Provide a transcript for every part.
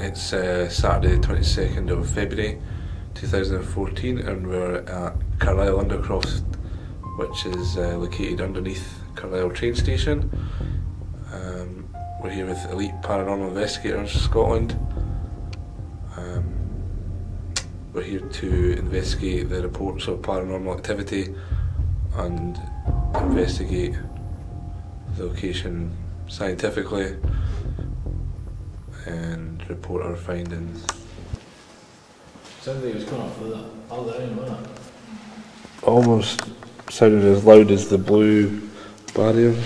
It's uh, Saturday, the 22nd of February 2014, and we're at Carlisle Undercroft, which is uh, located underneath Carlisle train station. Um, we're here with elite paranormal investigators Scotland. Um, we're here to investigate the reports of paranormal activity and investigate the location scientifically and report our findings. Somebody was coming up with that other end, wasn't it? Almost sounded as loud as the blue barriers.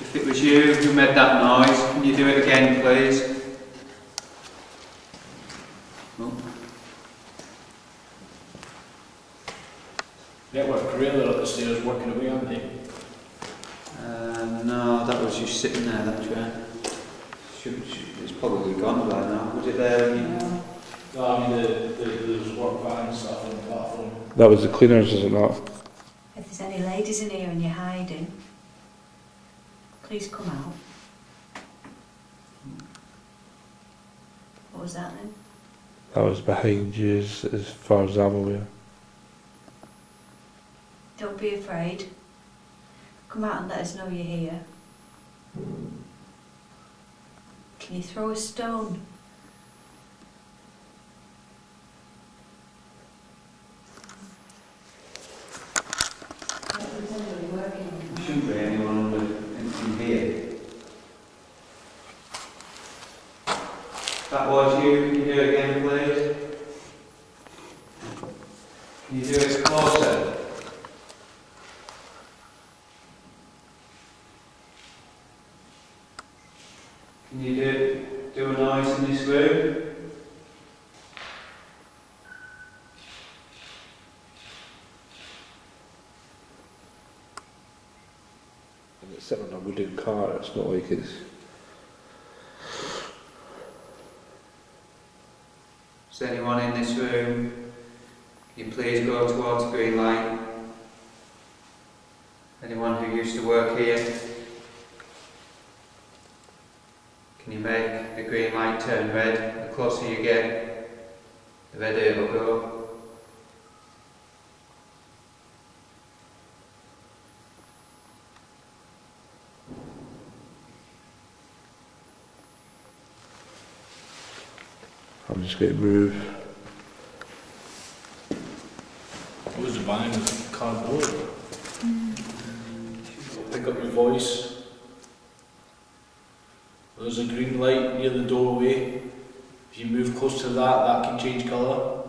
If it was you who made that noise, can you do it again, please? Network Gorilla up the stairs working away, aren't they? Uh, no, that was just sitting there, that chair. Should, should, it's probably gone by now. Was it there when you... No, I mean, the, the, there's work van and stuff on the platform. That was the cleaners, is it not? If there's any ladies in here and you're hiding, please come out. What was that then? That was behind you as, as far as I'm aware. Don't be afraid. Come out and let us know you're here. Can you throw a stone? That was you. Can you do it again, please? Can you do it closer? Can you do, do a noise in this room? And it's sitting on a wooden cart, it's not like it's. Is anyone in this room? Can you please go towards the green light? Anyone who used to work here? Can you make the green light turn red? The closer you get, the redder it will go. I'm just going to move. What was the bang with cardboard? Pick up your voice. There's a green light near the doorway. If you move close to that, that can change colour.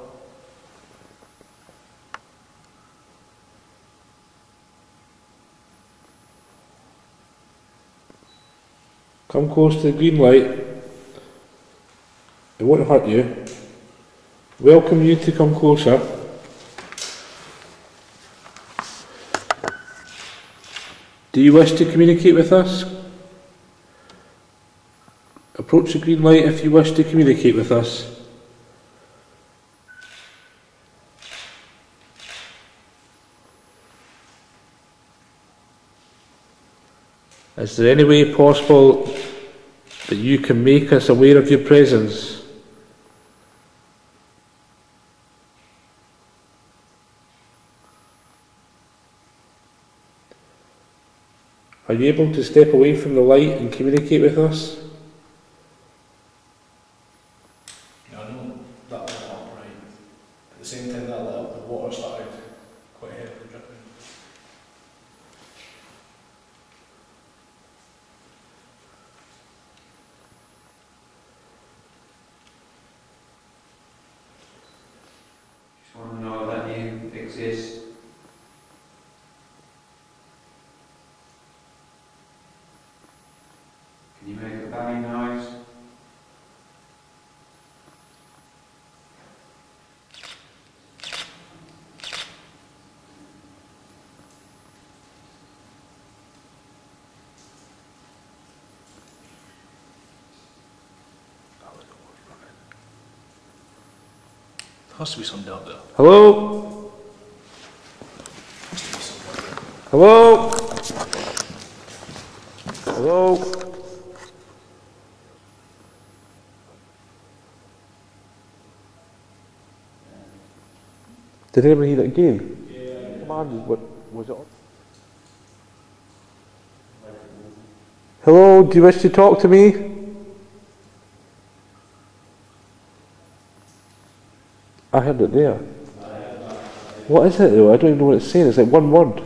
Come close to the green light. It won't hurt you. Welcome you to come closer. Do you wish to communicate with us? Approach the green light if you wish to communicate with us. Is there any way possible that you can make us aware of your presence? Are you able to step away from the light and communicate with us? Yeah, I know that lit up right. At the same time that lit up, the water started quite heavily dripping. Just want to know that you exist. Can you make a banging noise? There has to be somebody up there. Hello? Hello? Hello? Did anybody hear that again? Yeah. Come on, what was it? Hello, do you wish to talk to me? I had it there. What is it though? I don't even know what it's saying. It's like one word.